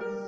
you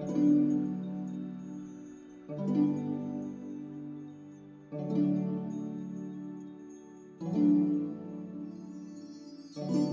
thank you